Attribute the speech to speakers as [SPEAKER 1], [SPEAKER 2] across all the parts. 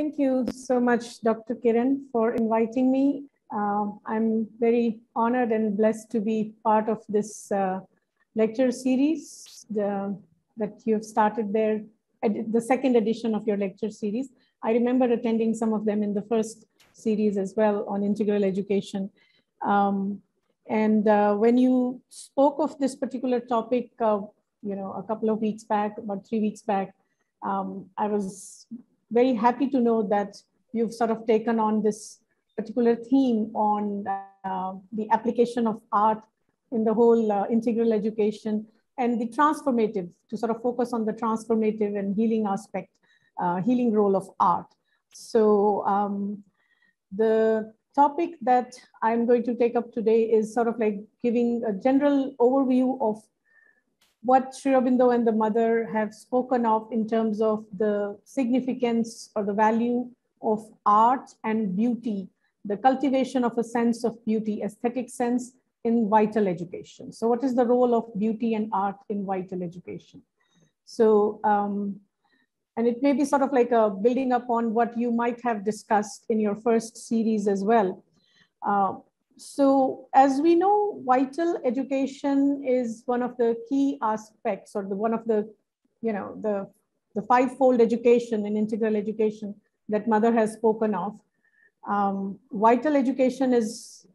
[SPEAKER 1] Thank you so much, Dr. Kiran, for inviting me. Uh, I'm very honored and blessed to be part of this uh, lecture series the, that you've started there, the second edition of your lecture series. I remember attending some of them in the first series as well on integral education. Um, and uh, when you spoke of this particular topic, uh, you know, a couple of weeks back, about three weeks back, um, I was very happy to know that you've sort of taken on this particular theme on uh, the application of art in the whole uh, integral education and the transformative, to sort of focus on the transformative and healing aspect, uh, healing role of art. So um, the topic that I'm going to take up today is sort of like giving a general overview of what Sri and the mother have spoken of in terms of the significance or the value of art and beauty, the cultivation of a sense of beauty, aesthetic sense in vital education. So what is the role of beauty and art in vital education? So, um, and it may be sort of like a building upon what you might have discussed in your first series as well. Uh, so as we know, vital education is one of the key aspects or the one of the, you know, the, the five-fold education and integral education that mother has spoken of. Um, vital education is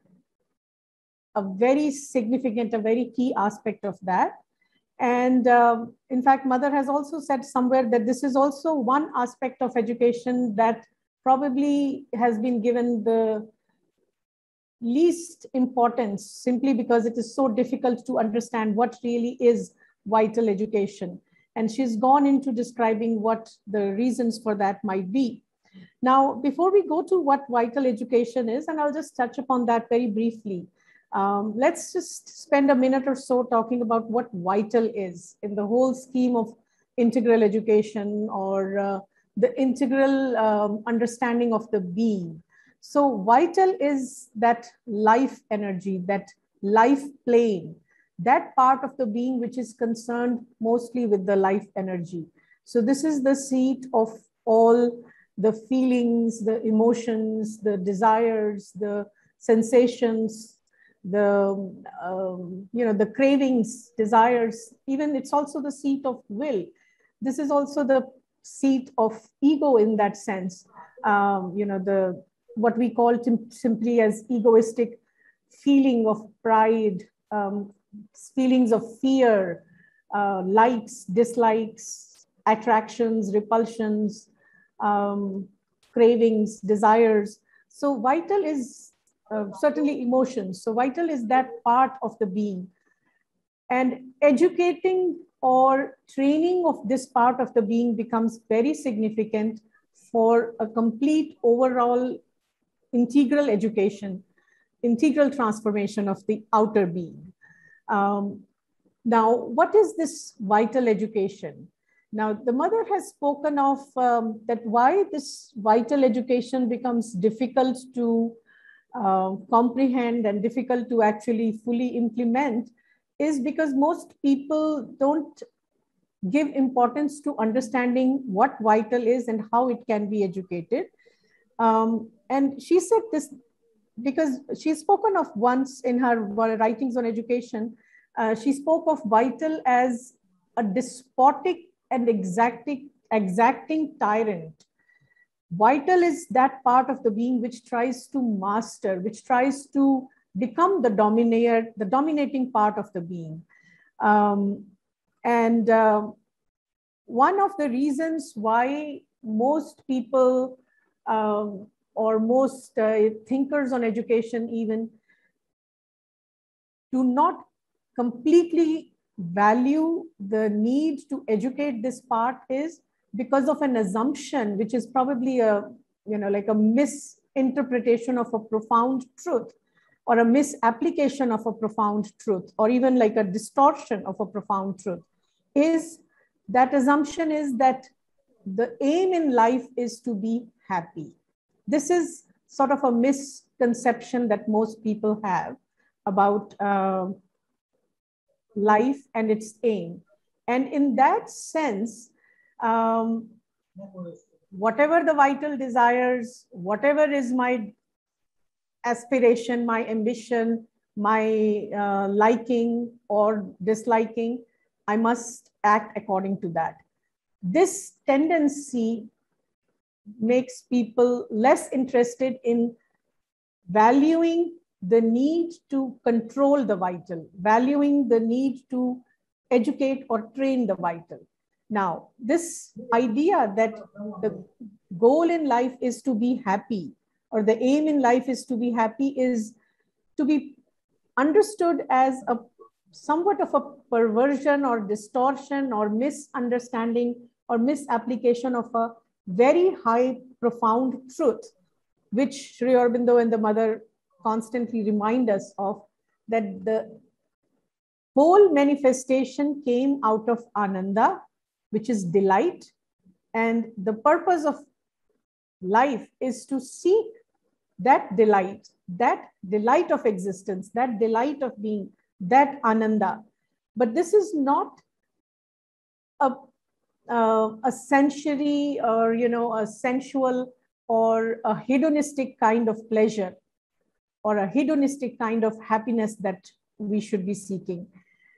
[SPEAKER 1] a very significant, a very key aspect of that. And um, in fact, mother has also said somewhere that this is also one aspect of education that probably has been given the least importance simply because it is so difficult to understand what really is vital education. And she's gone into describing what the reasons for that might be. Now, before we go to what vital education is, and I'll just touch upon that very briefly, um, let's just spend a minute or so talking about what vital is in the whole scheme of integral education or uh, the integral um, understanding of the being. So vital is that life energy, that life plane, that part of the being which is concerned mostly with the life energy. So this is the seat of all the feelings, the emotions, the desires, the sensations, the um, you know the cravings, desires. Even it's also the seat of will. This is also the seat of ego in that sense. Um, you know the what we call simply as egoistic feeling of pride, um, feelings of fear, uh, likes, dislikes, attractions, repulsions, um, cravings, desires. So vital is uh, certainly emotions. So vital is that part of the being. And educating or training of this part of the being becomes very significant for a complete overall integral education, integral transformation of the outer being. Um, now, what is this vital education? Now, the mother has spoken of um, that why this vital education becomes difficult to uh, comprehend and difficult to actually fully implement is because most people don't give importance to understanding what vital is and how it can be educated. Um, and she said this because she's spoken of once in her writings on education, uh, she spoke of vital as a despotic and exacting, exacting tyrant. Vital is that part of the being which tries to master, which tries to become the dominator, the dominating part of the being. Um, and uh, one of the reasons why most people um, or most uh, thinkers on education even do not completely value the need to educate this part is because of an assumption which is probably a you know like a misinterpretation of a profound truth or a misapplication of a profound truth or even like a distortion of a profound truth is that assumption is that the aim in life is to be happy this is sort of a misconception that most people have about uh, life and its aim. And in that sense, um, whatever the vital desires, whatever is my aspiration, my ambition, my uh, liking or disliking, I must act according to that. This tendency makes people less interested in valuing the need to control the vital, valuing the need to educate or train the vital. Now, this idea that the goal in life is to be happy or the aim in life is to be happy is to be understood as a somewhat of a perversion or distortion or misunderstanding or misapplication of a very high profound truth which Sri Aurobindo and the mother constantly remind us of that the whole manifestation came out of ananda which is delight. And the purpose of life is to seek that delight, that delight of existence, that delight of being, that ananda. But this is not a, uh, a sensory or, you know, a sensual or a hedonistic kind of pleasure or a hedonistic kind of happiness that we should be seeking.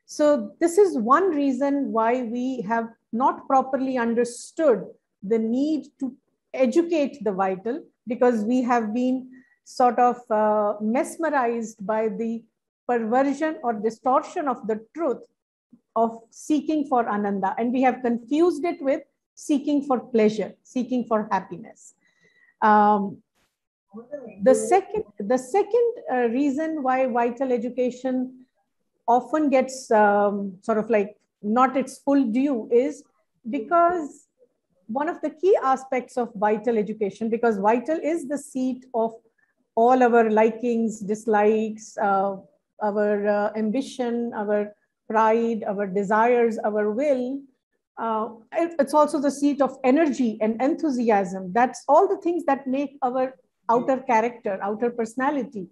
[SPEAKER 1] So this is one reason why we have not properly understood the need to educate the vital because we have been sort of uh, mesmerized by the perversion or distortion of the truth of seeking for ananda. And we have confused it with seeking for pleasure seeking for happiness. Um, the second the second uh, reason why vital education often gets um, sort of like not its full due is because one of the key aspects of vital education, because vital is the seat of all our likings, dislikes, uh, our uh, ambition, our pride, our desires, our will. Uh, it, it's also the seat of energy and enthusiasm. That's all the things that make our outer character, outer personality.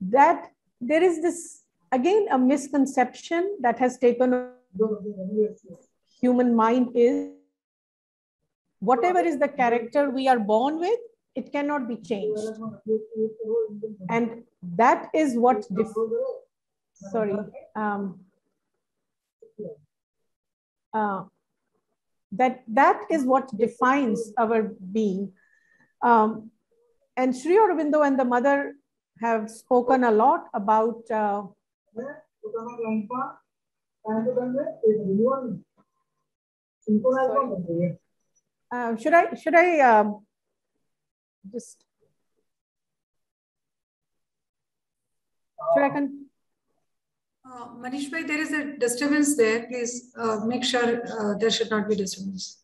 [SPEAKER 1] That there is this, again, a misconception that has taken human mind is whatever is the character we are born with, it cannot be changed. And that is what, sorry, um, uh, that, that is what defines our being. Um, and Sri Aurobindo and the mother have spoken a lot about uh, uh, should I should I um, just should I can?
[SPEAKER 2] Uh, Manish bhai, there is a disturbance there. Please uh, make sure uh, there should not be disturbance.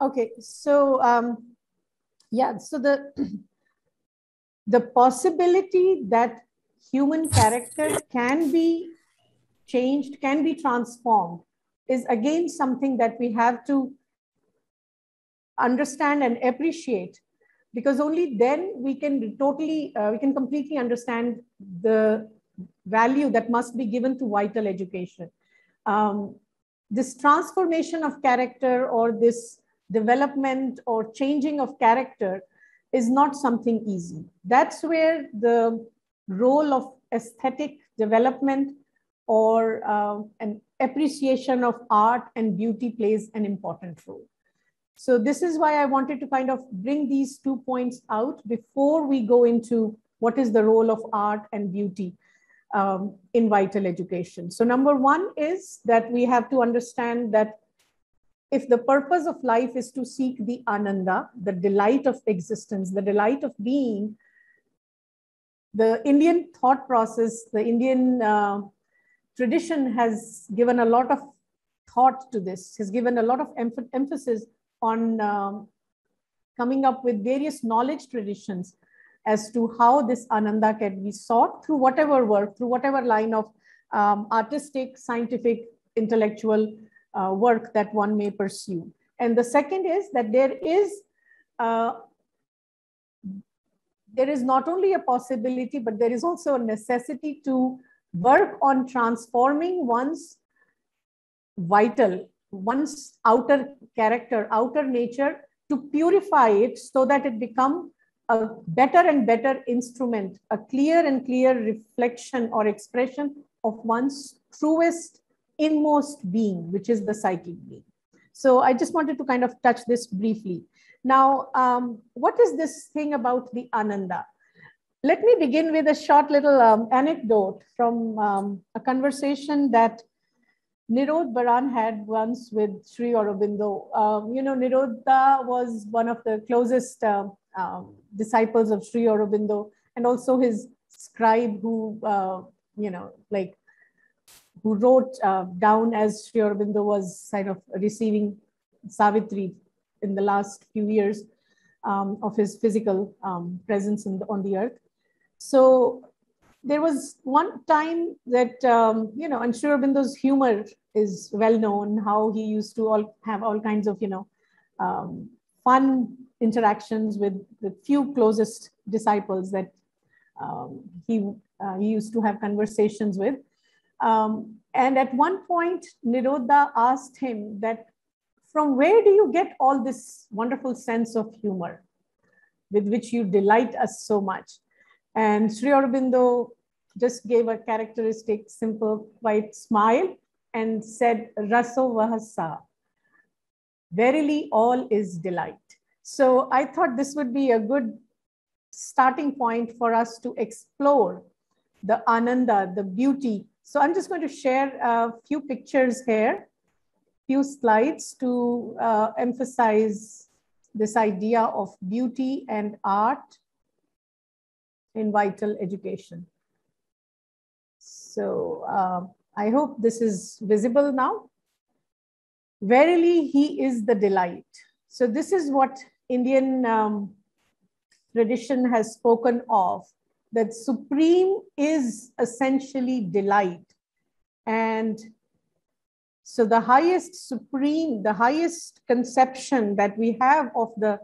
[SPEAKER 1] Okay, so um, yeah, so the the possibility that human character can be changed, can be transformed, is again something that we have to understand and appreciate because only then we can totally, uh, we can completely understand the value that must be given to vital education. Um, this transformation of character or this development or changing of character is not something easy. That's where the role of aesthetic development or uh, an appreciation of art and beauty plays an important role. So this is why I wanted to kind of bring these two points out before we go into what is the role of art and beauty um, in vital education. So number one is that we have to understand that if the purpose of life is to seek the ananda, the delight of existence, the delight of being, the Indian thought process, the Indian uh, tradition has given a lot of thought to this, has given a lot of em emphasis on um, coming up with various knowledge traditions as to how this ananda can be sought through whatever work, through whatever line of um, artistic, scientific, intellectual uh, work that one may pursue. And the second is that there is uh, there is not only a possibility, but there is also a necessity to work on transforming one's vital one's outer character, outer nature to purify it so that it become a better and better instrument, a clear and clear reflection or expression of one's truest inmost being, which is the psychic being. So I just wanted to kind of touch this briefly. Now, um, what is this thing about the Ananda? Let me begin with a short little um, anecdote from um, a conversation that Nirod Baran had once with Sri Aurobindo. Um, you know, Nirodha was one of the closest uh, um, disciples of Sri Aurobindo and also his scribe who, uh, you know, like who wrote uh, down as Sri Aurobindo was kind of receiving Savitri in the last few years um, of his physical um, presence the, on the earth. So there was one time that, um, you know, and Sri Aurobindo's humor is well known, how he used to all have all kinds of, you know, um, fun interactions with the few closest disciples that um, he, uh, he used to have conversations with. Um, and at one point, Nirodha asked him that, from where do you get all this wonderful sense of humor with which you delight us so much? And Sri Aurobindo just gave a characteristic, simple, white smile and said, Raso vai sah. Verily, all is delight. So I thought this would be a good starting point for us to explore the ananda, the beauty. So I'm just going to share a few pictures here, few slides to uh, emphasize this idea of beauty and art in vital education. So uh, I hope this is visible now. Verily, he is the delight. So this is what Indian um, tradition has spoken of, that supreme is essentially delight. And so the highest supreme, the highest conception that we have of the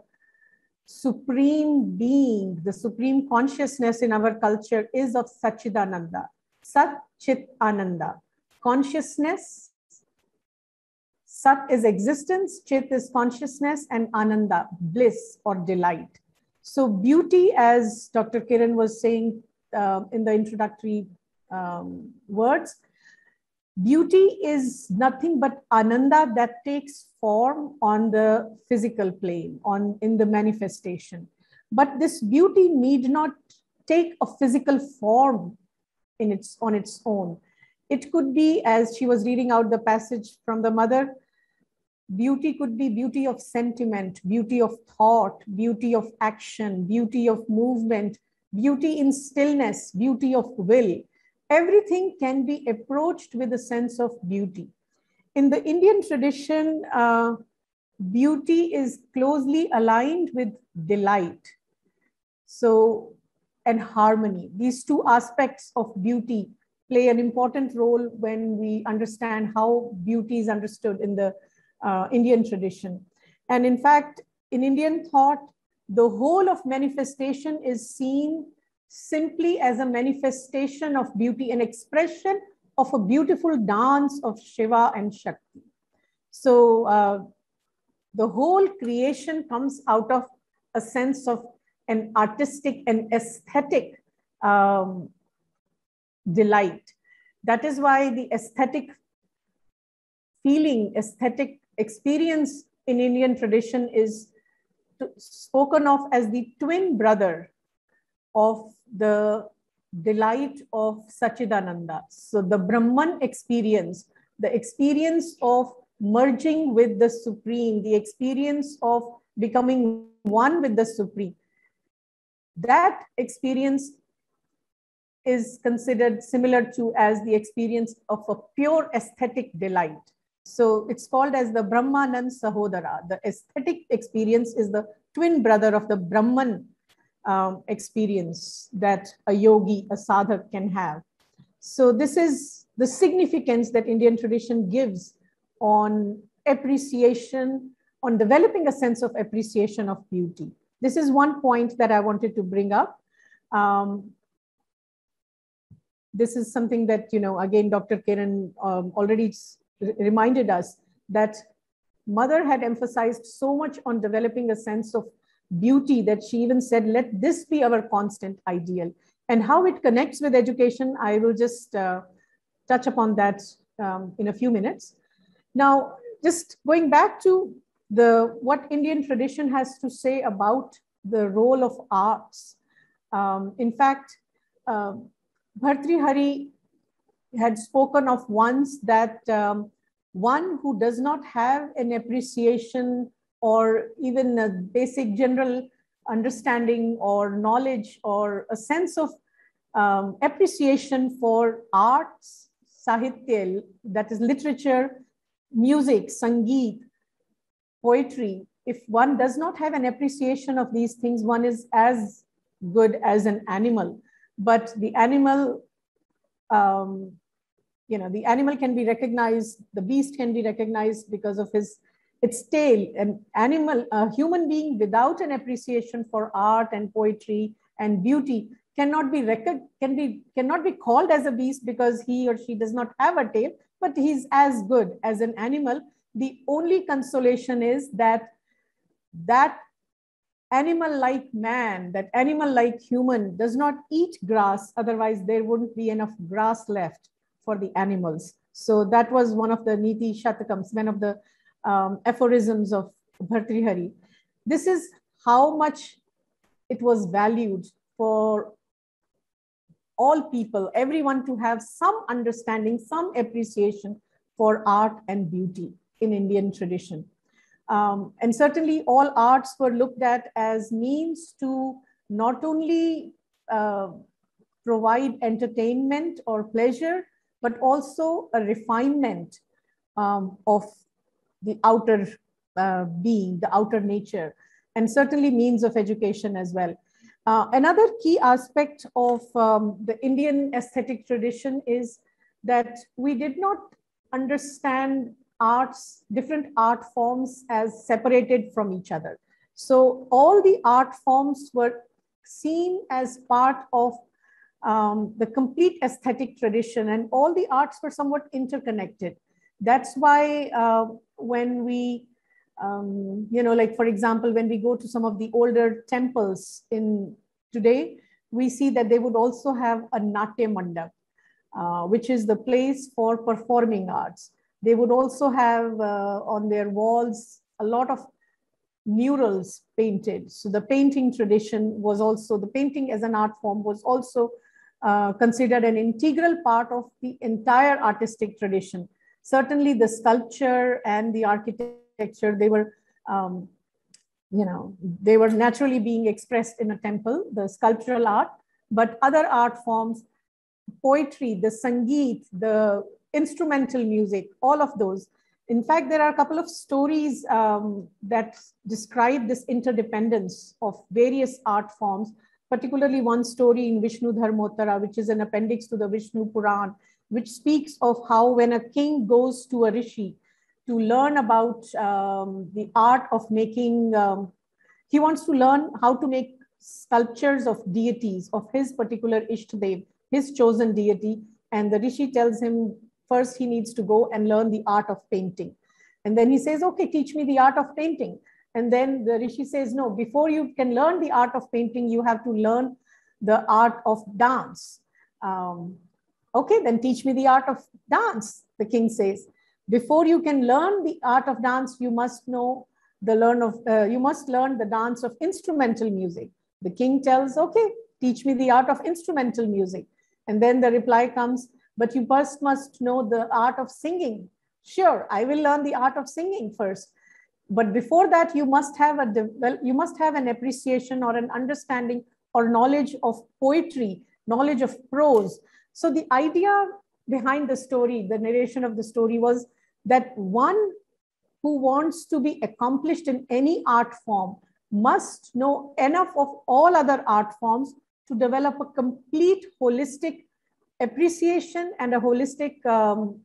[SPEAKER 1] supreme being, the supreme consciousness in our culture is of Sachidananda. Sat Chit Ananda. Consciousness. Sat is existence, Chit is consciousness, and Ananda, bliss or delight. So, beauty, as Dr. Kiran was saying uh, in the introductory um, words, beauty is nothing but Ananda that takes form on the physical plane, on in the manifestation. But this beauty need not take a physical form in its on its own. It could be, as she was reading out the passage from the mother, beauty could be beauty of sentiment, beauty of thought, beauty of action, beauty of movement, beauty in stillness, beauty of will. Everything can be approached with a sense of beauty. In the Indian tradition, uh, beauty is closely aligned with delight. So and harmony. These two aspects of beauty play an important role when we understand how beauty is understood in the uh, Indian tradition. And in fact, in Indian thought, the whole of manifestation is seen simply as a manifestation of beauty, an expression of a beautiful dance of Shiva and Shakti. So uh, the whole creation comes out of a sense of an artistic and aesthetic um, delight. That is why the aesthetic feeling, aesthetic experience in Indian tradition is spoken of as the twin brother of the delight of Sachidananda. So the Brahman experience, the experience of merging with the Supreme, the experience of becoming one with the Supreme that experience is considered similar to as the experience of a pure aesthetic delight. So it's called as the Brahmanand Sahodara. The aesthetic experience is the twin brother of the Brahman um, experience that a yogi, a sadhak can have. So this is the significance that Indian tradition gives on appreciation, on developing a sense of appreciation of beauty. This is one point that I wanted to bring up. Um, this is something that, you know, again, Dr. Kiran um, already reminded us that mother had emphasized so much on developing a sense of beauty that she even said, let this be our constant ideal. And how it connects with education, I will just uh, touch upon that um, in a few minutes. Now, just going back to the what Indian tradition has to say about the role of arts. Um, in fact, uh, had spoken of once that um, one who does not have an appreciation or even a basic general understanding or knowledge or a sense of um, appreciation for arts, sahitya, that is literature, music, sangeet, poetry, if one does not have an appreciation of these things, one is as good as an animal. But the animal, um, you know, the animal can be recognized, the beast can be recognized because of his its tail. An animal, a human being without an appreciation for art and poetry and beauty cannot be record, can be cannot be called as a beast because he or she does not have a tail, but he's as good as an animal the only consolation is that that animal-like man, that animal-like human does not eat grass, otherwise there wouldn't be enough grass left for the animals. So that was one of the Niti Shatakams, one of the um, aphorisms of Bhartrihari. This is how much it was valued for all people, everyone to have some understanding, some appreciation for art and beauty in Indian tradition. Um, and certainly all arts were looked at as means to not only uh, provide entertainment or pleasure, but also a refinement um, of the outer uh, being, the outer nature, and certainly means of education as well. Uh, another key aspect of um, the Indian aesthetic tradition is that we did not understand arts, different art forms as separated from each other. So all the art forms were seen as part of um, the complete aesthetic tradition and all the arts were somewhat interconnected. That's why uh, when we, um, you know, like for example, when we go to some of the older temples in today, we see that they would also have a Natya Mandap, uh, which is the place for performing arts. They would also have uh, on their walls a lot of murals painted. So the painting tradition was also, the painting as an art form was also uh, considered an integral part of the entire artistic tradition. Certainly the sculpture and the architecture, they were, um, you know, they were naturally being expressed in a temple, the sculptural art, but other art forms, poetry, the sangeet, the instrumental music, all of those. In fact, there are a couple of stories um, that describe this interdependence of various art forms, particularly one story in Vishnu Dharmottara, which is an appendix to the Vishnu Puran, which speaks of how when a king goes to a rishi to learn about um, the art of making, um, he wants to learn how to make sculptures of deities, of his particular Ishtadev, his chosen deity. And the rishi tells him, first he needs to go and learn the art of painting. And then he says, okay, teach me the art of painting. And then the Rishi says, no, before you can learn the art of painting, you have to learn the art of dance. Um, okay, then teach me the art of dance, the king says. Before you can learn the art of dance, you must know the learn of, uh, you must learn the dance of instrumental music. The king tells, okay, teach me the art of instrumental music. And then the reply comes, but you first must know the art of singing. Sure, I will learn the art of singing first. But before that, you must have a well, you must have an appreciation or an understanding or knowledge of poetry, knowledge of prose. So the idea behind the story, the narration of the story was that one who wants to be accomplished in any art form must know enough of all other art forms to develop a complete holistic appreciation and a holistic um,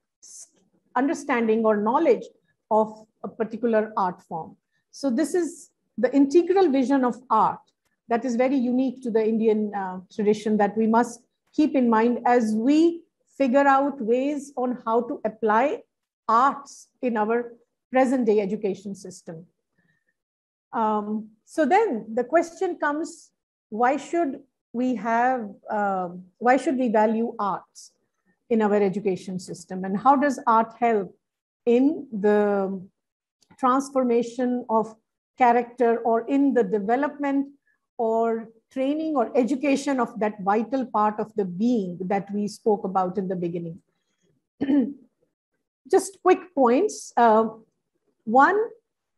[SPEAKER 1] understanding or knowledge of a particular art form. So this is the integral vision of art that is very unique to the Indian uh, tradition that we must keep in mind as we figure out ways on how to apply arts in our present day education system. Um, so then the question comes, why should we have, uh, why should we value arts in our education system? And how does art help in the transformation of character or in the development or training or education of that vital part of the being that we spoke about in the beginning. Just quick points. Uh, one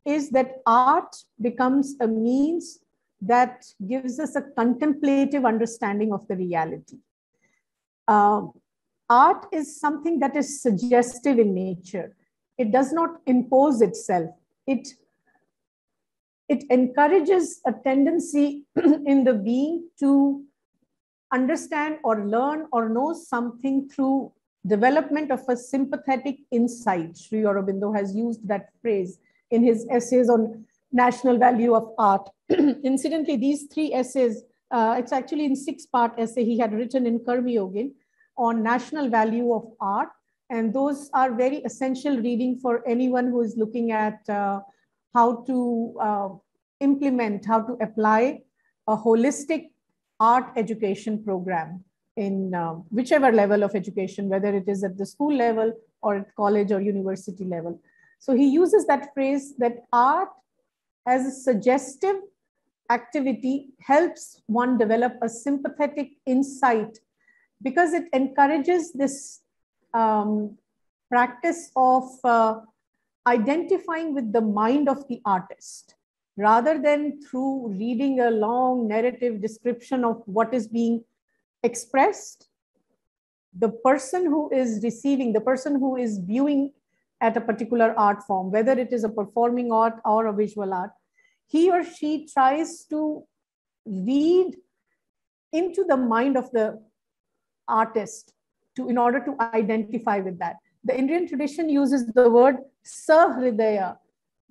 [SPEAKER 1] is that art becomes a means that gives us a contemplative understanding of the reality. Um, art is something that is suggestive in nature. It does not impose itself. It, it encourages a tendency in the being to understand or learn or know something through development of a sympathetic insight. Sri Aurobindo has used that phrase in his essays on national value of art. Incidentally, these three essays, uh, it's actually in six part essay he had written in Karmayogin on national value of art. And those are very essential reading for anyone who is looking at uh, how to uh, implement, how to apply a holistic art education program in uh, whichever level of education, whether it is at the school level or at college or university level. So he uses that phrase that art as a suggestive activity helps one develop a sympathetic insight because it encourages this um, practice of uh, identifying with the mind of the artist rather than through reading a long narrative description of what is being expressed the person who is receiving the person who is viewing at a particular art form, whether it is a performing art or a visual art, he or she tries to read into the mind of the artist to in order to identify with that. The Indian tradition uses the word sahridaya,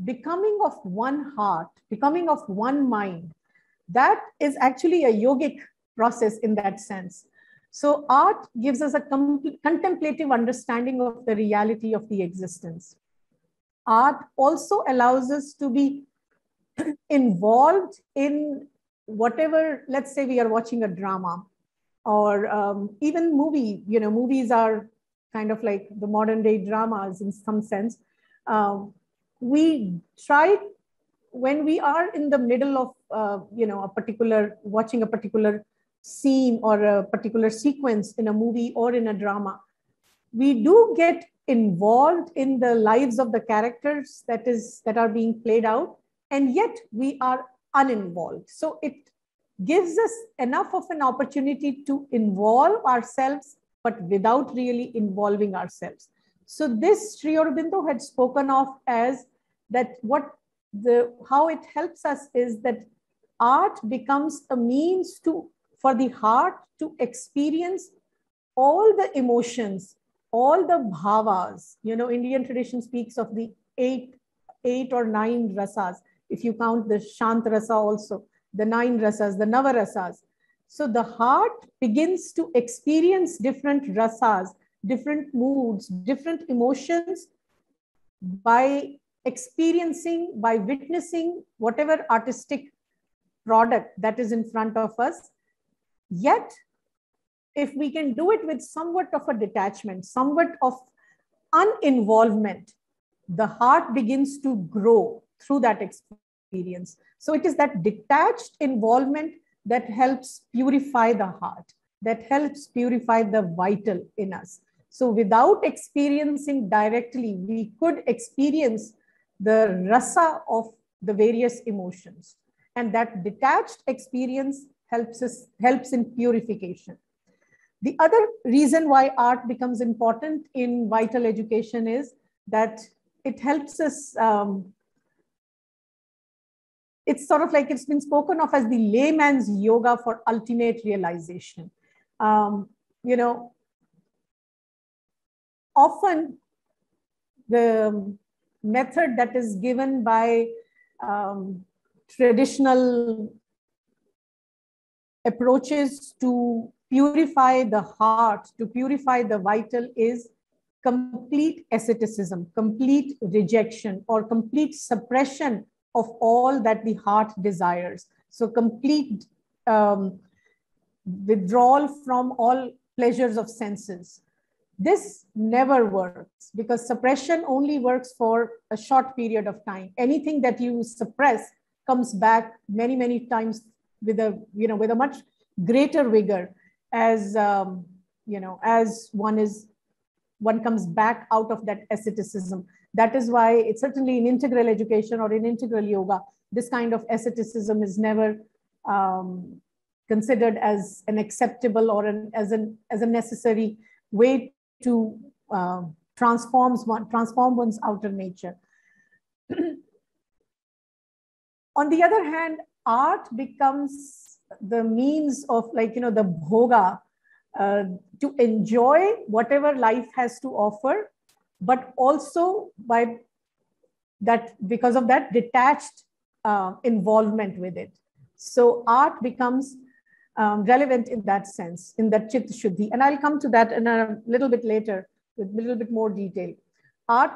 [SPEAKER 1] becoming of one heart, becoming of one mind. That is actually a yogic process in that sense. So art gives us a contemplative understanding of the reality of the existence. Art also allows us to be involved in whatever, let's say we are watching a drama or um, even movie, you know, movies are kind of like the modern day dramas in some sense. Um, we try when we are in the middle of, uh, you know, a particular, watching a particular scene or a particular sequence in a movie or in a drama, we do get involved in the lives of the characters that is that are being played out, and yet we are uninvolved. So it gives us enough of an opportunity to involve ourselves, but without really involving ourselves. So this Sri Aurobindo had spoken of as that what the how it helps us is that art becomes a means to for the heart to experience all the emotions, all the bhavas. You know, Indian tradition speaks of the eight, eight or nine rasas. If you count the Shant rasa also, the nine rasas, the Nava rasas. So the heart begins to experience different rasas, different moods, different emotions by experiencing, by witnessing whatever artistic product that is in front of us Yet, if we can do it with somewhat of a detachment, somewhat of uninvolvement, the heart begins to grow through that experience. So it is that detached involvement that helps purify the heart, that helps purify the vital in us. So without experiencing directly, we could experience the rasa of the various emotions. And that detached experience helps us helps in purification. The other reason why art becomes important in vital education is that it helps us. Um, it's sort of like it's been spoken of as the layman's yoga for ultimate realization. Um, you know, often the method that is given by um, traditional approaches to purify the heart, to purify the vital is complete asceticism, complete rejection, or complete suppression of all that the heart desires. So complete um, withdrawal from all pleasures of senses. This never works because suppression only works for a short period of time. Anything that you suppress comes back many, many times with a, you know, with a much greater vigor as, um, you know, as one is, one comes back out of that asceticism. That is why it's certainly in integral education or in integral yoga, this kind of asceticism is never um, considered as an acceptable or an, as, an, as a necessary way to uh, transforms one, transform one's outer nature. On the other hand, art becomes the means of like, you know, the bhoga uh, to enjoy whatever life has to offer, but also by that, because of that detached uh, involvement with it. So art becomes um, relevant in that sense, in that chit shuddhi. And I'll come to that in a little bit later with a little bit more detail. Art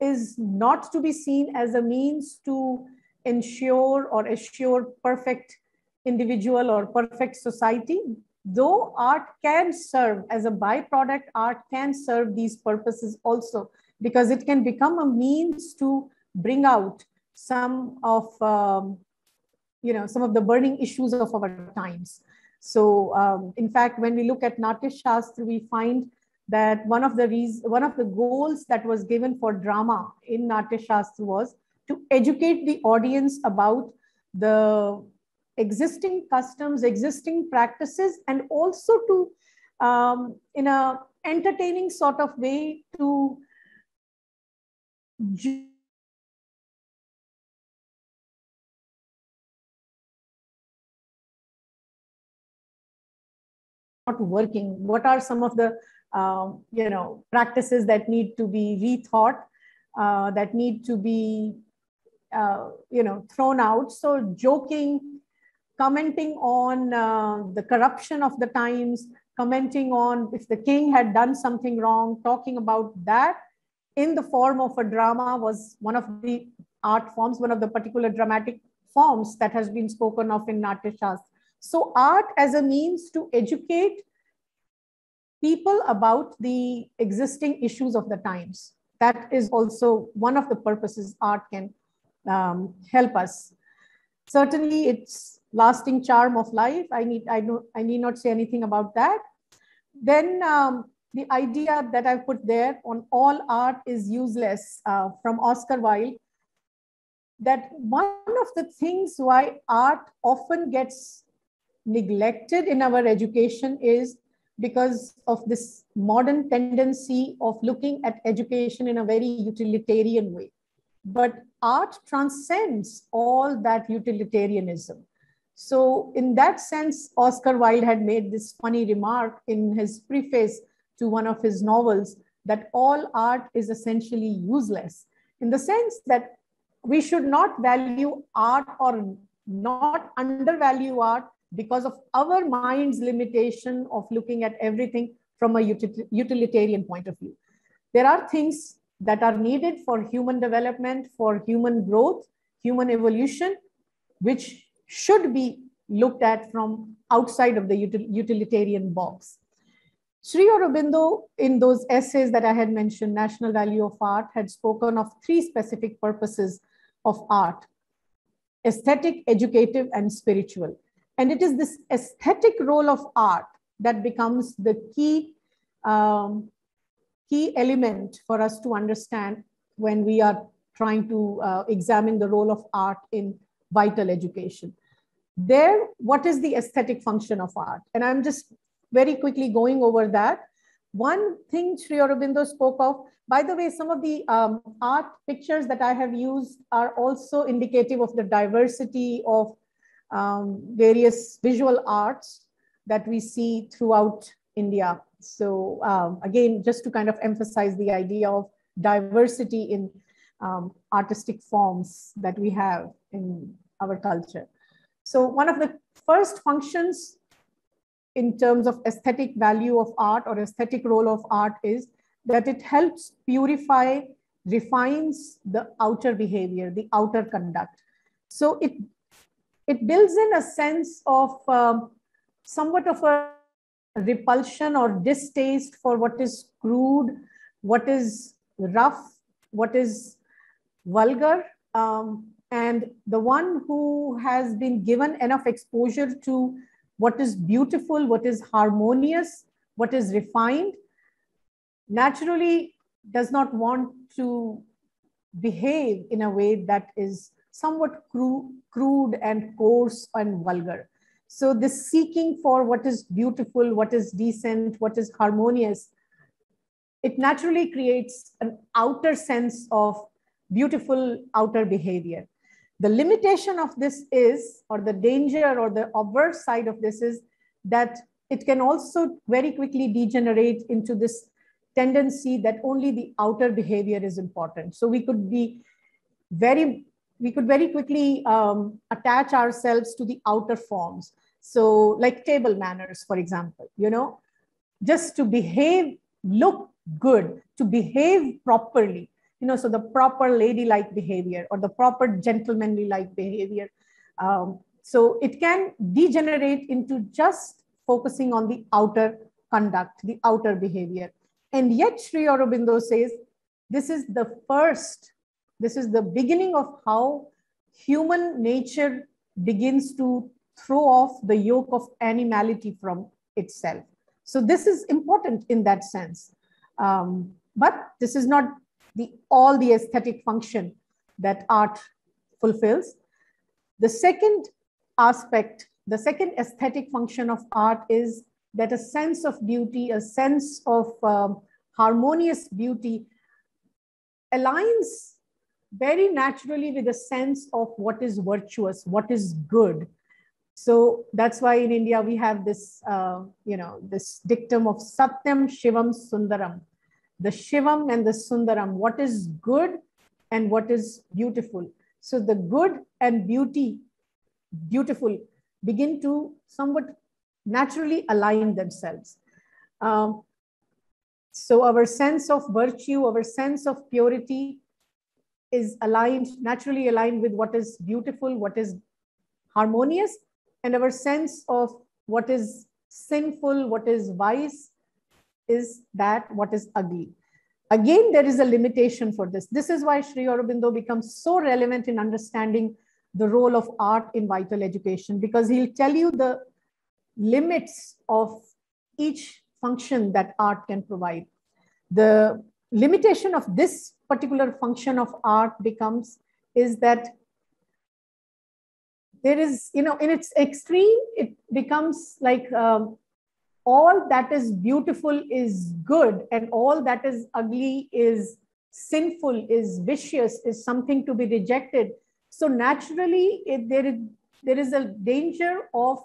[SPEAKER 1] is not to be seen as a means to ensure or assure perfect individual or perfect society, though art can serve as a byproduct, art can serve these purposes also because it can become a means to bring out some of um, you know, some of the burning issues of our times. So um, in fact, when we look at Natya Shastra, we find that one of the reasons, one of the goals that was given for drama in Natya Shastra was to educate the audience about the existing customs, existing practices, and also to, um, in a entertaining sort of way, to not working? What are some of the um, you know practices that need to be rethought, uh, that need to be uh, you know thrown out? So joking, commenting on uh, the corruption of the times, commenting on if the king had done something wrong, talking about that in the form of a drama was one of the art forms, one of the particular dramatic forms that has been spoken of in Natyashastra. So art as a means to educate people about the existing issues of the times. That is also one of the purposes art can um, help us. Certainly it's lasting charm of life. I need, I, know, I need not say anything about that. Then um, the idea that I've put there on all art is useless uh, from Oscar Wilde, that one of the things why art often gets neglected in our education is because of this modern tendency of looking at education in a very utilitarian way. But art transcends all that utilitarianism. So, in that sense, Oscar Wilde had made this funny remark in his preface to one of his novels that all art is essentially useless, in the sense that we should not value art or not undervalue art because of our mind's limitation of looking at everything from a utilitarian point of view. There are things that are needed for human development, for human growth, human evolution, which should be looked at from outside of the utilitarian box. Sri Aurobindo, in those essays that I had mentioned, National Value of Art, had spoken of three specific purposes of art aesthetic, educative, and spiritual. And it is this aesthetic role of art that becomes the key, um, key element for us to understand when we are trying to uh, examine the role of art in vital education. There, what is the aesthetic function of art? And I'm just very quickly going over that. One thing Sri Aurobindo spoke of, by the way, some of the um, art pictures that I have used are also indicative of the diversity of um, various visual arts that we see throughout India. So um, again, just to kind of emphasize the idea of diversity in um, artistic forms that we have in our culture. So one of the first functions in terms of aesthetic value of art or aesthetic role of art is that it helps purify, refines the outer behavior, the outer conduct. So it, it builds in a sense of um, somewhat of a repulsion or distaste for what is crude, what is rough, what is vulgar. Um, and the one who has been given enough exposure to what is beautiful, what is harmonious, what is refined, naturally does not want to behave in a way that is somewhat crude, and coarse and vulgar. So this seeking for what is beautiful, what is decent, what is harmonious, it naturally creates an outer sense of beautiful outer behavior. The limitation of this is, or the danger or the obverse side of this is that it can also very quickly degenerate into this tendency that only the outer behavior is important. So we could be very, we could very quickly um, attach ourselves to the outer forms. So like table manners, for example, you know, just to behave, look good, to behave properly, you know, so the proper ladylike behavior or the proper gentlemanly-like behavior. Um, so it can degenerate into just focusing on the outer conduct, the outer behavior. And yet Sri Aurobindo says, this is the first, this is the beginning of how human nature begins to throw off the yoke of animality from itself. So this is important in that sense. Um, but this is not the all the aesthetic function that art fulfills. The second aspect, the second aesthetic function of art is that a sense of beauty, a sense of um, harmonious beauty aligns very naturally with a sense of what is virtuous, what is good. So that's why in India we have this, uh, you know, this dictum of Satyam Shivam Sundaram, the Shivam and the Sundaram, what is good and what is beautiful. So the good and beauty, beautiful, begin to somewhat naturally align themselves. Um, so our sense of virtue, our sense of purity is aligned, naturally aligned with what is beautiful, what is harmonious, and our sense of what is sinful, what is vice, is that what is ugly. Again, there is a limitation for this. This is why Sri Aurobindo becomes so relevant in understanding the role of art in vital education, because he'll tell you the limits of each function that art can provide. The limitation of this particular function of art becomes is that there is, you know, in its extreme, it becomes like um, all that is beautiful is good and all that is ugly is sinful, is vicious, is something to be rejected. So naturally, it, there, is, there is a danger of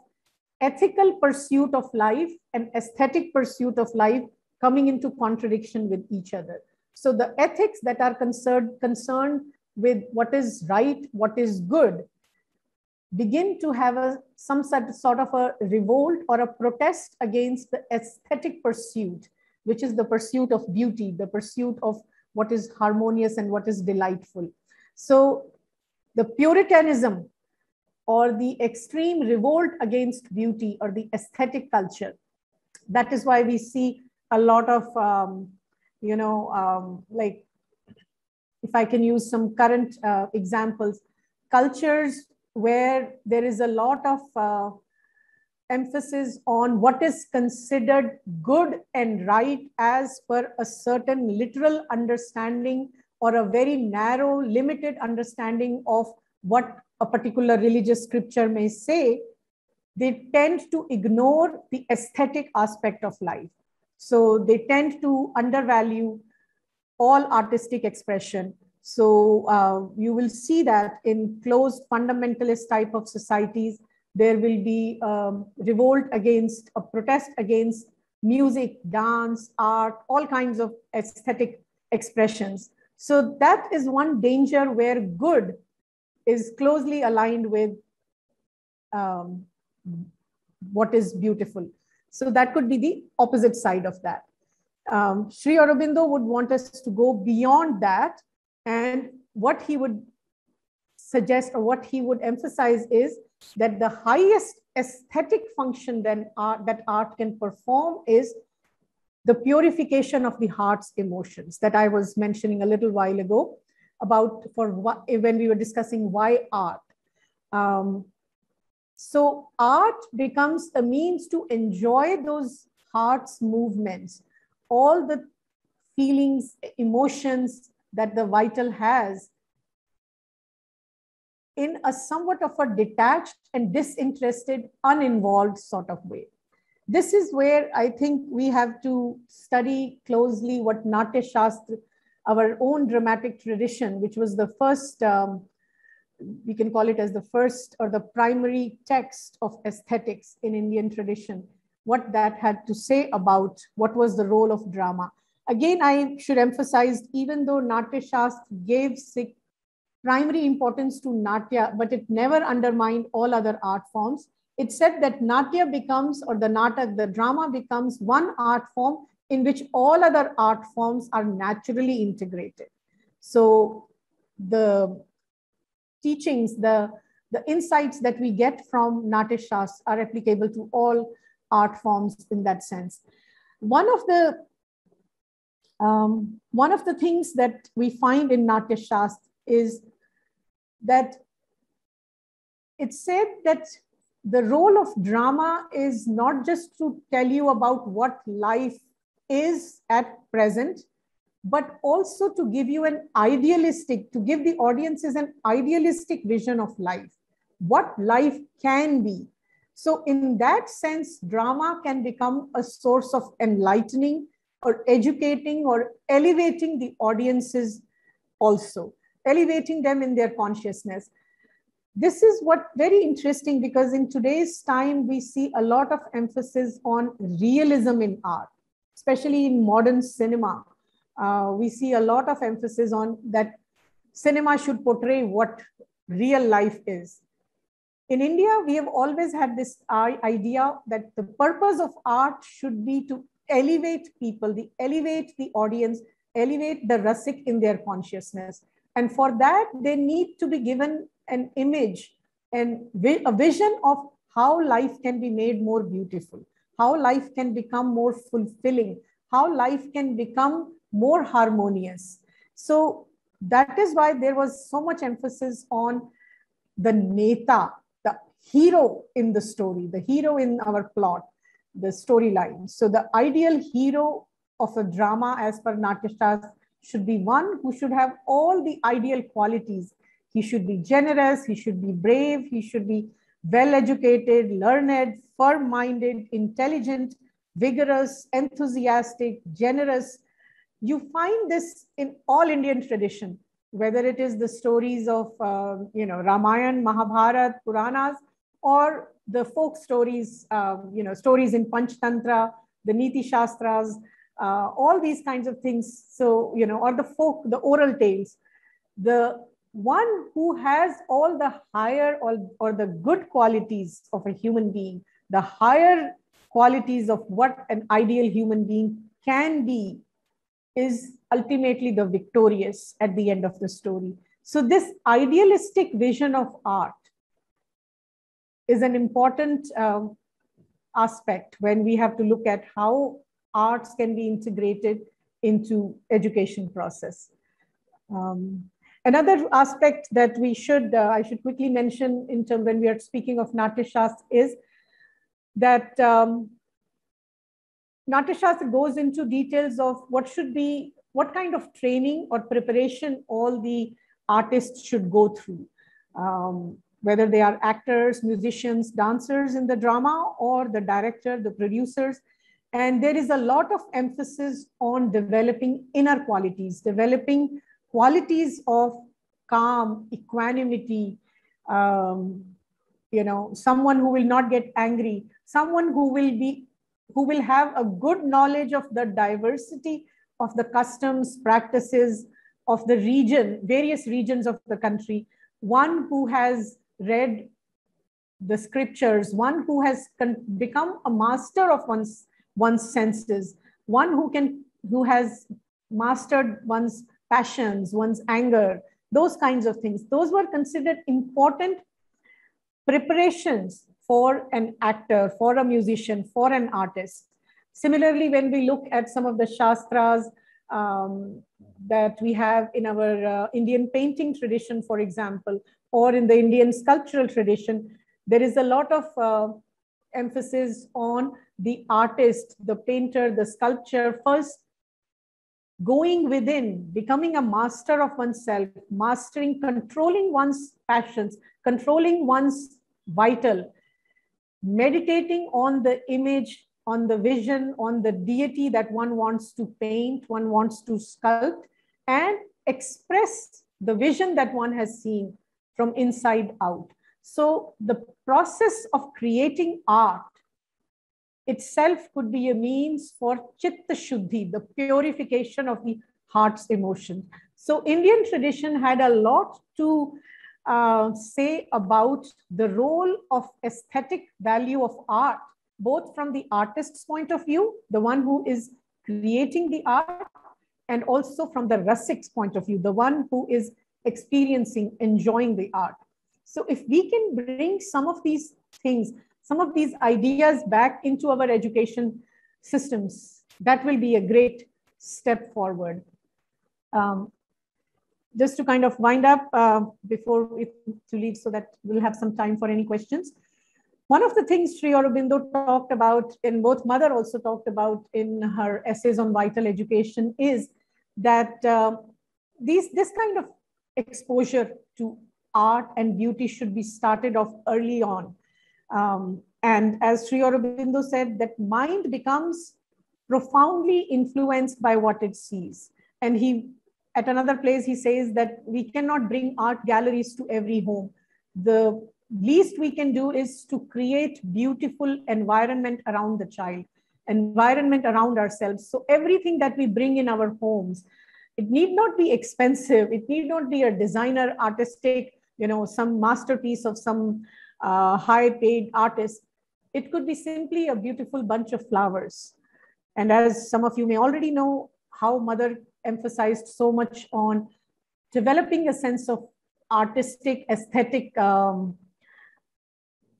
[SPEAKER 1] ethical pursuit of life and aesthetic pursuit of life coming into contradiction with each other. So the ethics that are concerned, concerned with what is right, what is good, begin to have a, some sort of a revolt or a protest against the aesthetic pursuit, which is the pursuit of beauty, the pursuit of what is harmonious and what is delightful. So the Puritanism or the extreme revolt against beauty or the aesthetic culture, that is why we see a lot of, um, you know, um, like if I can use some current uh, examples, cultures where there is a lot of uh, emphasis on what is considered good and right as per a certain literal understanding or a very narrow, limited understanding of what a particular religious scripture may say, they tend to ignore the aesthetic aspect of life. So they tend to undervalue all artistic expression. So uh, you will see that in closed fundamentalist type of societies, there will be um, revolt against, a protest against music, dance, art, all kinds of aesthetic expressions. So that is one danger where good is closely aligned with um, what is beautiful. So that could be the opposite side of that. Um, Sri Aurobindo would want us to go beyond that. And what he would suggest or what he would emphasize is that the highest aesthetic function then art, that art can perform is the purification of the heart's emotions that I was mentioning a little while ago about for what, when we were discussing why art. Um, so art becomes a means to enjoy those heart's movements, all the feelings, emotions that the vital has in a somewhat of a detached and disinterested, uninvolved sort of way. This is where I think we have to study closely what Natya Shastra, our own dramatic tradition, which was the first, um, we can call it as the first or the primary text of aesthetics in Indian tradition, what that had to say about what was the role of drama. Again, I should emphasize, even though Natya Shastra gave primary importance to Natya, but it never undermined all other art forms. It said that Natya becomes, or the Natak, the drama becomes one art form in which all other art forms are naturally integrated. So the teachings, the, the insights that we get from Natya Shastra are applicable to all art forms in that sense. One of the um, one of the things that we find in Natya Shastra is that it said that the role of drama is not just to tell you about what life is at present, but also to give you an idealistic, to give the audiences an idealistic vision of life, what life can be. So in that sense, drama can become a source of enlightening or educating or elevating the audiences also elevating them in their consciousness. This is what very interesting because in today's time, we see a lot of emphasis on realism in art, especially in modern cinema. Uh, we see a lot of emphasis on that cinema should portray what real life is. In India, we have always had this idea that the purpose of art should be to elevate people, the elevate the audience, elevate the rasik in their consciousness. And for that, they need to be given an image and a vision of how life can be made more beautiful, how life can become more fulfilling, how life can become more harmonious. So that is why there was so much emphasis on the neta, the hero in the story, the hero in our plot, the storyline. So the ideal hero of a drama as per Natya should be one who should have all the ideal qualities. He should be generous, he should be brave, he should be well educated, learned, firm minded, intelligent, vigorous, enthusiastic, generous. You find this in all Indian tradition, whether it is the stories of, uh, you know, Ramayan, Mahabharat, Puranas, or the folk stories, uh, you know, stories in Panchtantra, the Niti Shastras, uh, all these kinds of things. So, you know, or the folk, the oral tales, the one who has all the higher or, or the good qualities of a human being, the higher qualities of what an ideal human being can be, is ultimately the victorious at the end of the story. So, this idealistic vision of art is an important um, aspect when we have to look at how arts can be integrated into education process. Um, another aspect that we should, uh, I should quickly mention in terms when we are speaking of Natyashastra is that um, goes into details of what should be, what kind of training or preparation all the artists should go through. Um, whether they are actors, musicians, dancers in the drama, or the director, the producers, and there is a lot of emphasis on developing inner qualities, developing qualities of calm, equanimity, um, you know, someone who will not get angry, someone who will be, who will have a good knowledge of the diversity of the customs, practices of the region, various regions of the country, one who has read the scriptures, one who has become a master of one's one's senses, one who can who has mastered one's passions, one's anger, those kinds of things. Those were considered important preparations for an actor, for a musician, for an artist. Similarly, when we look at some of the Shastras um, that we have in our uh, Indian painting tradition, for example, or in the Indian sculptural tradition, there is a lot of uh, emphasis on the artist, the painter, the sculpture, first going within, becoming a master of oneself, mastering, controlling one's passions, controlling one's vital, meditating on the image, on the vision, on the deity that one wants to paint, one wants to sculpt, and express the vision that one has seen from inside out. So the process of creating art itself could be a means for chitta shuddhi, the purification of the heart's emotion. So Indian tradition had a lot to uh, say about the role of aesthetic value of art, both from the artist's point of view, the one who is creating the art, and also from the rasik's point of view, the one who is experiencing, enjoying the art. So if we can bring some of these things some of these ideas back into our education systems. That will be a great step forward. Um, just to kind of wind up uh, before we to leave so that we'll have some time for any questions. One of the things Sri Aurobindo talked about, and both mother also talked about in her essays on vital education, is that uh, these, this kind of exposure to art and beauty should be started off early on. Um, and as Sri Aurobindo said, that mind becomes profoundly influenced by what it sees. And he, at another place, he says that we cannot bring art galleries to every home. The least we can do is to create beautiful environment around the child, environment around ourselves. So everything that we bring in our homes, it need not be expensive. It need not be a designer, artistic, you know, some masterpiece of some uh, high paid artist. It could be simply a beautiful bunch of flowers. And as some of you may already know, how mother emphasized so much on developing a sense of artistic, aesthetic um,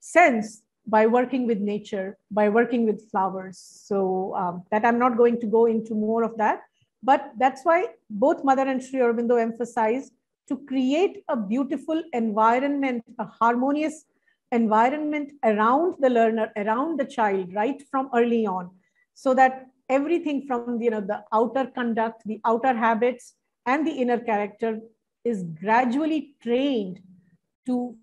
[SPEAKER 1] sense by working with nature, by working with flowers. So um, that I'm not going to go into more of that. But that's why both Mother and Sri Aurobindo emphasize to create a beautiful environment, a harmonious environment around the learner, around the child, right from early on, so that everything from you know the outer conduct, the outer habits, and the inner character is gradually trained to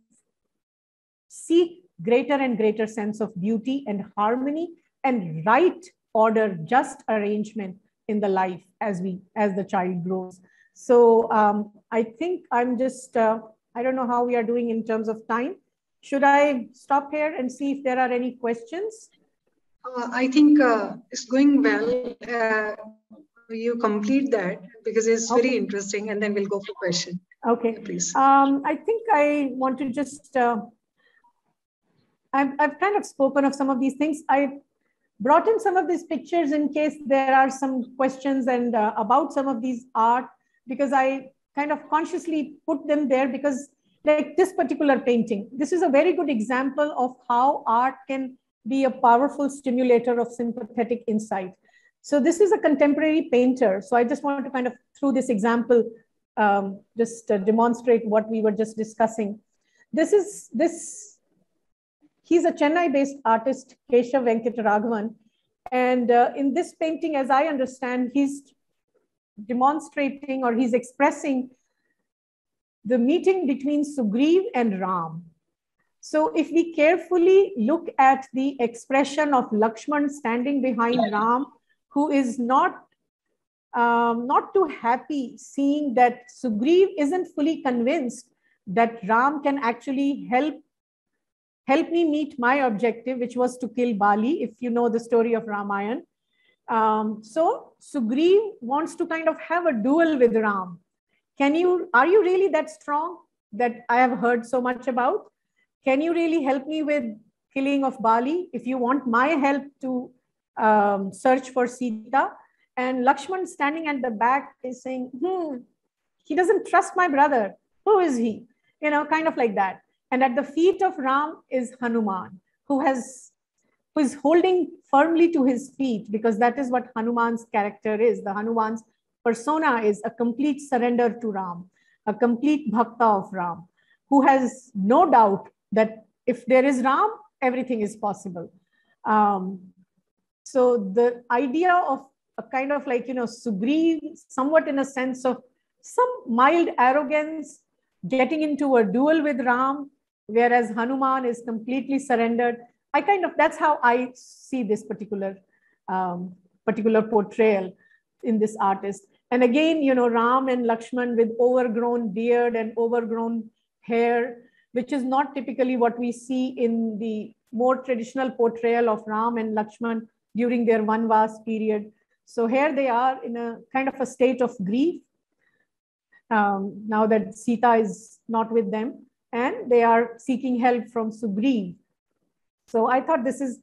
[SPEAKER 1] seek greater and greater sense of beauty and harmony and right order, just arrangement in the life as we as the child grows. So um, I think I'm just uh, I don't know how we are doing in terms of time. Should I stop here and see if there are any questions?
[SPEAKER 2] Uh, I think uh, it's going well. Uh, you complete that because it's okay. very interesting, and then we'll go for question.
[SPEAKER 1] Okay,
[SPEAKER 2] please.
[SPEAKER 1] Um, I think I want to just. Uh, I've, I've kind of spoken of some of these things. I brought in some of these pictures in case there are some questions and uh, about some of these art because I kind of consciously put them there because like this particular painting. This is a very good example of how art can be a powerful stimulator of sympathetic insight. So this is a contemporary painter. So I just want to kind of, through this example, um, just uh, demonstrate what we were just discussing. This is, this, he's a Chennai-based artist, Keshav Venkataraghavan. And uh, in this painting, as I understand, he's demonstrating or he's expressing the meeting between Sugriv and Ram. So if we carefully look at the expression of Lakshman standing behind Ram, who is not um, not too happy seeing that Sugriv isn't fully convinced that Ram can actually help help me meet my objective, which was to kill Bali, if you know the story of Ramayan. Um, so Sugriv wants to kind of have a duel with Ram can you are you really that strong that i have heard so much about can you really help me with killing of bali if you want my help to um, search for sita And Lakshman standing at the back is saying, hmm, he doesn't trust my brother. Who is he? You know, kind of like that. And at the feet of Ram is Hanuman, who has who is holding firmly to his feet because that is what Hanuman's character is. The Hanuman's persona is a complete surrender to Ram, a complete bhakta of Ram, who has no doubt that if there is Ram, everything is possible. Um, so the idea of a kind of like, you know, Sugriv, somewhat in a sense of some mild arrogance, getting into a duel with Ram, whereas Hanuman is completely surrendered. I kind of, that's how I see this particular, um, particular portrayal in this artist. And again, you know, Ram and Lakshman with overgrown beard and overgrown hair, which is not typically what we see in the more traditional portrayal of Ram and Lakshman during their Vanvas period. So here they are in a kind of a state of grief um, now that Sita is not with them and they are seeking help from Sugriv. So I thought this is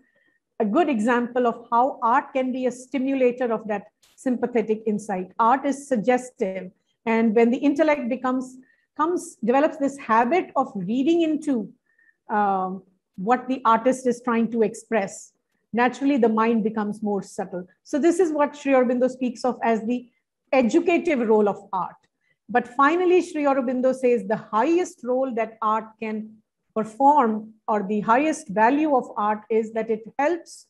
[SPEAKER 1] a good example of how art can be a stimulator of that sympathetic insight. Art is suggestive. And when the intellect becomes, comes, develops this habit of reading into um, what the artist is trying to express, naturally the mind becomes more subtle. So this is what Sri Aurobindo speaks of as the educative role of art. But finally, Sri Aurobindo says the highest role that art can perform or the highest value of art is that it helps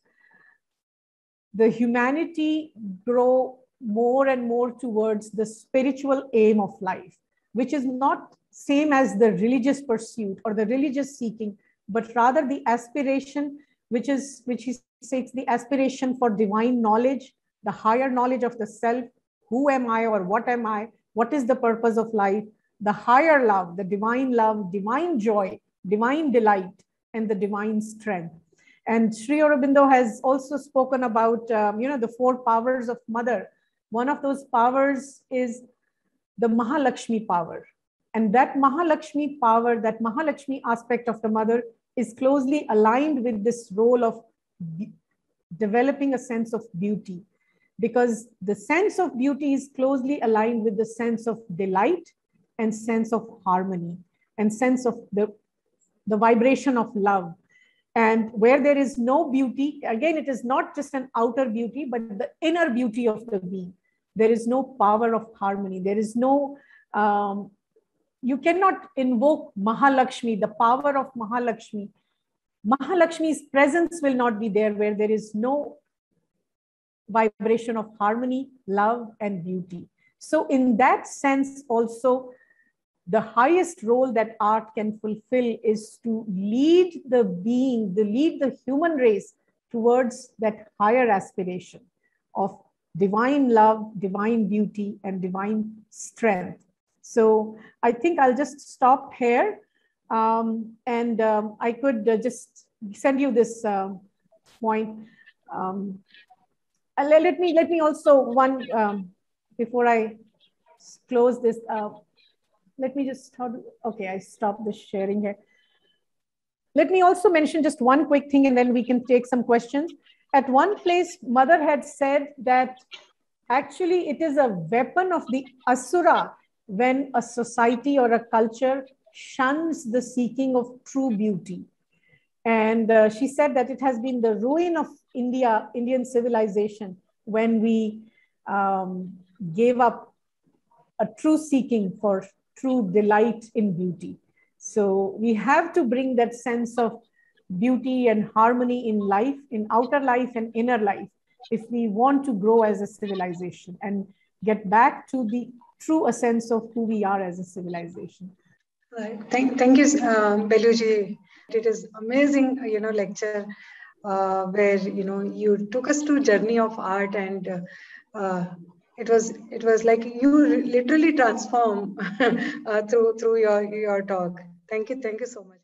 [SPEAKER 1] the humanity grow more and more towards the spiritual aim of life, which is not same as the religious pursuit or the religious seeking, but rather the aspiration, which is which he says the aspiration for divine knowledge, the higher knowledge of the self. Who am I or what am I? What is the purpose of life? The higher love, the divine love, divine joy, divine delight, and the divine strength. And Sri Aurobindo has also spoken about, um, you know, the four powers of mother. One of those powers is the Mahalakshmi power. And that Mahalakshmi power, that Mahalakshmi aspect of the mother is closely aligned with this role of developing a sense of beauty because the sense of beauty is closely aligned with the sense of delight and sense of harmony and sense of the, the vibration of love. And where there is no beauty, again, it is not just an outer beauty, but the inner beauty of the being. There is no power of harmony. There is no um, you cannot invoke Mahalakshmi, the power of Mahalakshmi. Mahalakshmi's presence will not be there where there is no vibration of harmony, love, and beauty. So, in that sense, also, the highest role that art can fulfill is to lead the being, to lead the human race towards that higher aspiration of divine love, divine beauty, and divine strength. So I think I'll just stop here. Um, and um, I could uh, just send you this uh, point. Um, uh, let me let me also one um, before I close this. Uh, let me just how do, okay. I stop the sharing here. Let me also mention just one quick thing, and then we can take some questions. At one place, Mother had said that actually it is a weapon of the asura when a society or a culture shuns the seeking of true beauty. And uh, she said that it has been the ruin of India, Indian civilization, when we um, gave up a true seeking for true delight in beauty. So we have to bring that sense of beauty and harmony in life, in outer life and inner life, if we want to grow as a civilization and get back to the true sense of who we are as a civilization.
[SPEAKER 2] Right. Thank, thank you, uh, Belooji. It is amazing, you know, lecture uh, where you know you took us to journey of art and uh, it was it was like you literally transform uh, through through your your talk. Thank you, thank you so much.